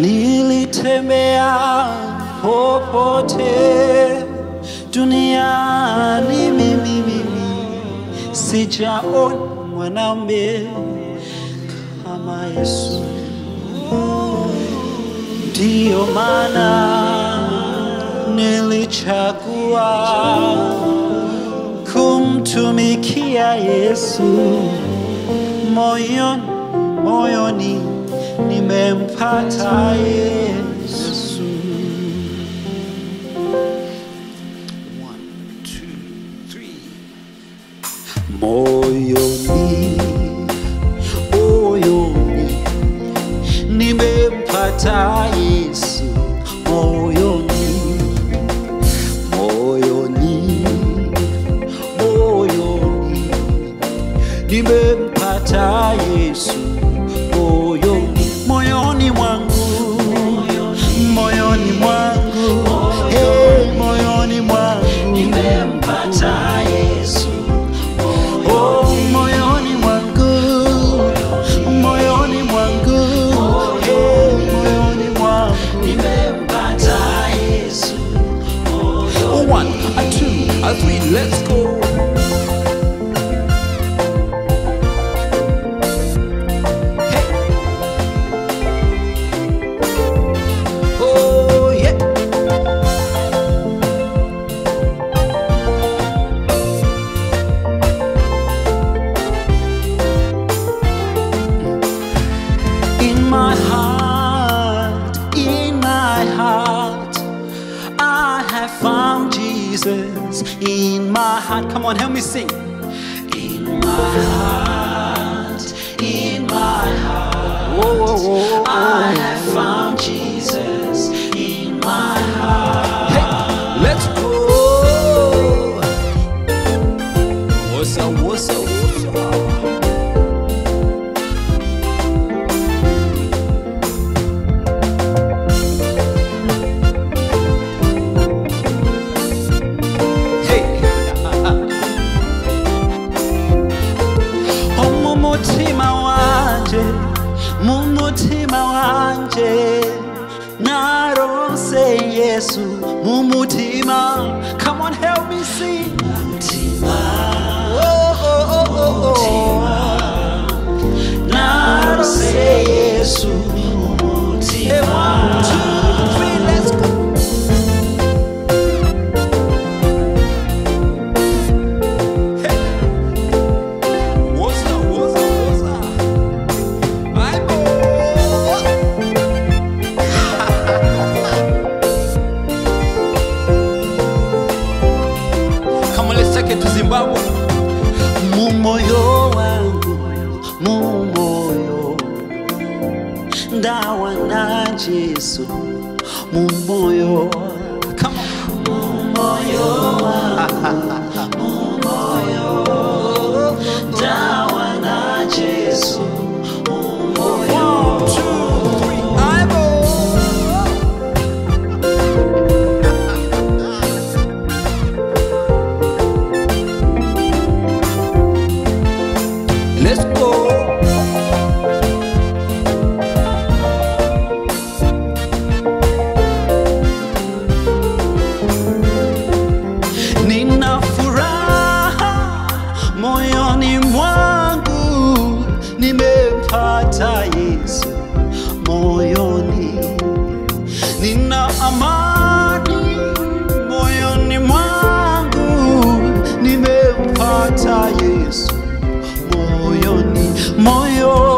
nikitembea popote duniani mimi mimi sijaona mwanaume kama Yesu. Ndiyo maana nilichagua kumtumikia Yesu moyoni, moyoni nimempataye my heart, in my heart, I have found Jesus. In my heart, come on, help me sing. Wanje narose yesu mu mutima come on help me sing. Mutima oh, oh, oh, oh, oh. narose yesu Zimbabwe. mumoyo wangu mumoyo ndawa na jesu. Mumoyo amani moyoni mwangu nimempata yesu. Moyoni moyo